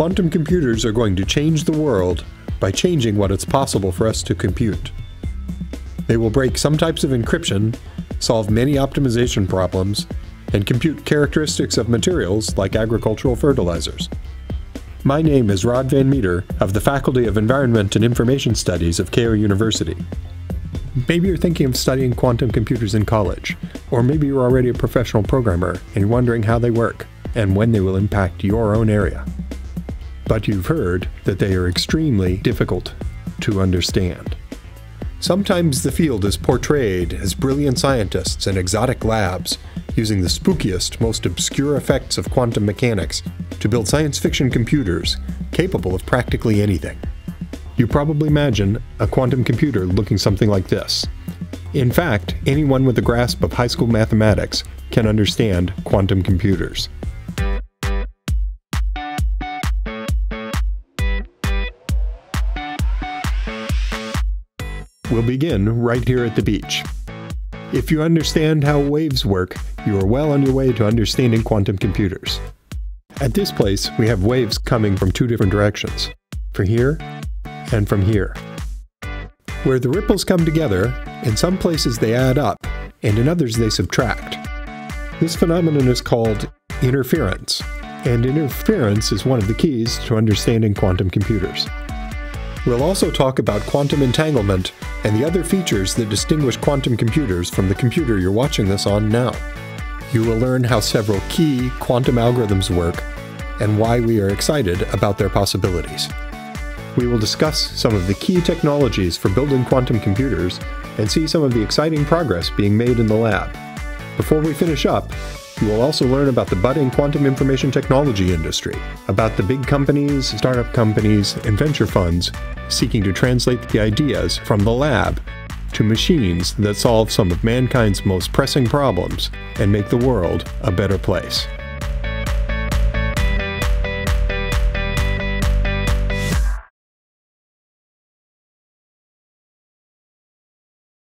Quantum computers are going to change the world by changing what it's possible for us to compute. They will break some types of encryption, solve many optimization problems, and compute characteristics of materials like agricultural fertilizers. My name is Rod Van Meter of the Faculty of Environment and Information Studies of Keio University. Maybe you're thinking of studying quantum computers in college, or maybe you're already a professional programmer and you're wondering how they work and when they will impact your own area. But you've heard that they are extremely difficult to understand. Sometimes the field is portrayed as brilliant scientists in exotic labs using the spookiest, most obscure effects of quantum mechanics to build science fiction computers capable of practically anything. You probably imagine a quantum computer looking something like this. In fact, anyone with a grasp of high school mathematics can understand quantum computers. We'll begin right here at the beach. If you understand how waves work, you are well on your way to understanding quantum computers. At this place, we have waves coming from two different directions, from here and from here. Where the ripples come together, in some places they add up, and in others they subtract. This phenomenon is called interference, and interference is one of the keys to understanding quantum computers. We'll also talk about quantum entanglement and the other features that distinguish quantum computers from the computer you're watching this on now. You will learn how several key quantum algorithms work and why we are excited about their possibilities. We will discuss some of the key technologies for building quantum computers and see some of the exciting progress being made in the lab. Before we finish up, you will also learn about the budding quantum information technology industry, about the big companies, startup companies, and venture funds seeking to translate the ideas from the lab to machines that solve some of mankind's most pressing problems and make the world a better place.